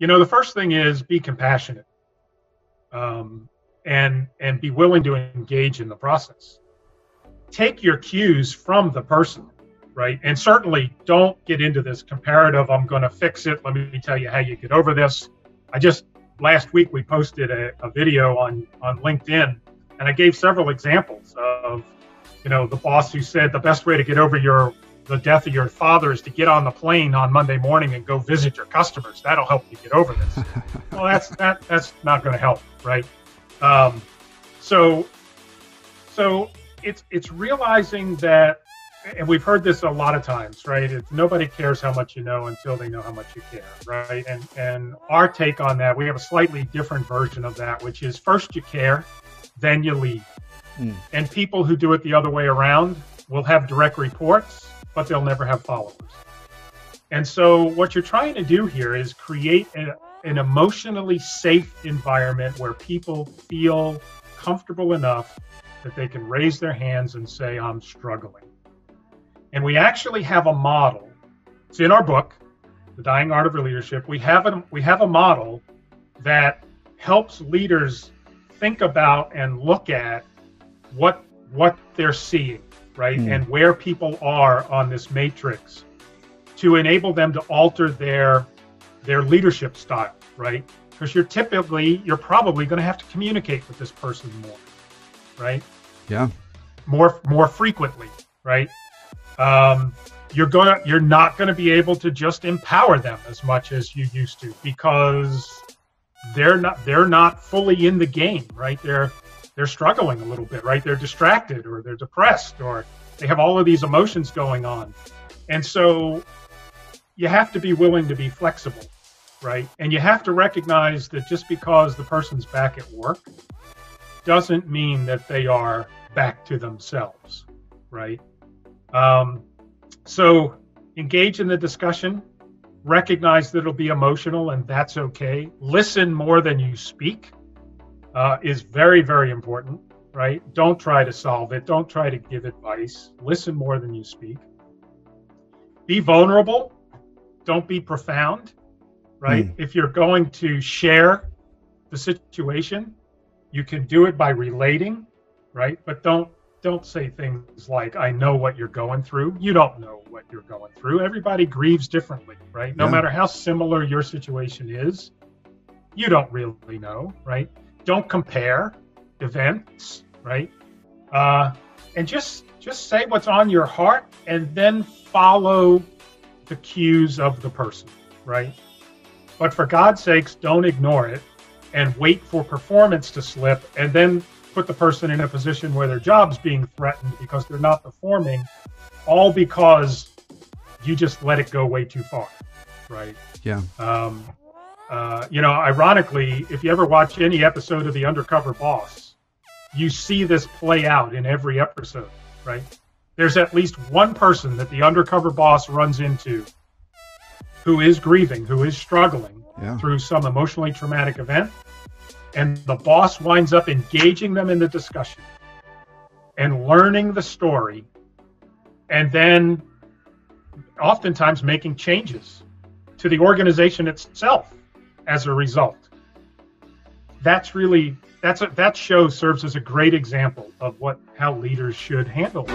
you know, the first thing is be compassionate, um, and and be willing to engage in the process. Take your cues from the person, right? And certainly don't get into this comparative. I'm going to fix it. Let me tell you how you get over this. I just last week we posted a, a video on on LinkedIn, and I gave several examples of, you know, the boss who said the best way to get over your the death of your father is to get on the plane on Monday morning and go visit your customers. That'll help you get over this. well, that's that that's not going to help, right? Um, so, so it's it's realizing that, and we've heard this a lot of times, right? It's nobody cares how much you know until they know how much you care, right? And and our take on that, we have a slightly different version of that, which is first you care, then you lead. Mm. And people who do it the other way around will have direct reports but they'll never have followers. And so, what you're trying to do here is create a, an emotionally safe environment where people feel comfortable enough that they can raise their hands and say, I'm struggling. And we actually have a model. It's in our book, The Dying Art of Leadership. We have a, we have a model that helps leaders think about and look at what what they're seeing right? Mm. And where people are on this matrix to enable them to alter their their leadership style, right? Because you're typically you're probably going to have to communicate with this person more, right? Yeah. More more frequently, right? Um, you're gonna you're not going to be able to just empower them as much as you used to because they're not they're not fully in the game, right? They're they're struggling a little bit, right? They're distracted or they're depressed or they have all of these emotions going on. And so you have to be willing to be flexible, right? And you have to recognize that just because the person's back at work doesn't mean that they are back to themselves, right? Um, so engage in the discussion, recognize that it'll be emotional and that's okay. Listen more than you speak uh, is very, very important, right? Don't try to solve it. Don't try to give advice. Listen more than you speak. Be vulnerable. Don't be profound, right? Mm. If you're going to share the situation, you can do it by relating, right? But don't don't say things like i know what you're going through you don't know what you're going through everybody grieves differently right no yeah. matter how similar your situation is you don't really know right don't compare events, right? Uh, and just just say what's on your heart, and then follow the cues of the person, right? But for God's sakes, don't ignore it and wait for performance to slip, and then put the person in a position where their job's being threatened because they're not performing, all because you just let it go way too far, right? Yeah. Um, uh, you know, ironically, if you ever watch any episode of The Undercover Boss, you see this play out in every episode, right? There's at least one person that the undercover boss runs into who is grieving, who is struggling yeah. through some emotionally traumatic event. And the boss winds up engaging them in the discussion and learning the story, and then oftentimes making changes to the organization itself as a result. That's really that's a, that show serves as a great example of what how leaders should handle.